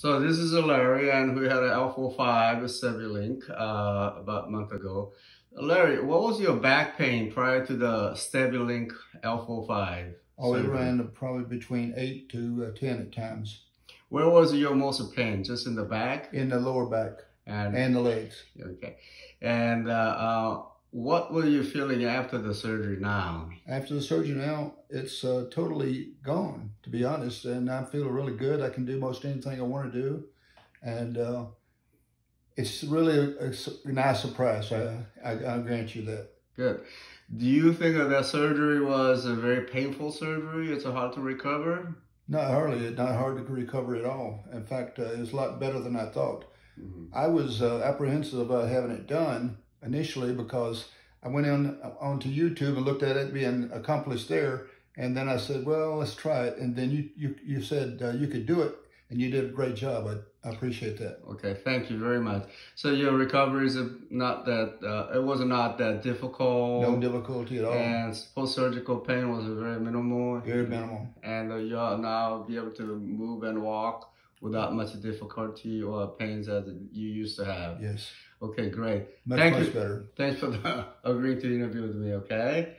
So this is Larry, and we had an L45 StabiLink uh, about a month ago. Larry, what was your back pain prior to the StabiLink L45? Oh, it ran probably between 8 to uh, 10 at times. Where was your most pain? Just in the back? In the lower back and, and the legs. Okay. And uh, uh, what were you feeling after the surgery now? After the surgery now, it's uh, totally gone, to be honest. And I'm feeling really good. I can do most anything I want to do. And uh, it's really a, a, nice surprise. I, I, I grant you that. Good. Do you think that that surgery was a very painful surgery? It's hard to recover? Not hardly. Not hard to recover at all. In fact, uh, it was a lot better than I thought. Mm -hmm. I was uh, apprehensive about having it done initially because I went on onto YouTube and looked at it being accomplished there. And then I said, well, let's try it. And then you, you, you said uh, you could do it and you did a great job. I, I appreciate that. Okay. Thank you very much. So your recovery is not that, uh, it was not that difficult. No difficulty at all. And post-surgical pain was very minimal. Very minimal. And uh, you'll now be able to move and walk without much difficulty or pains as you used to have. Yes. Okay, great. Much, Thank much you. better. Thanks for the, agreeing to interview with me, okay?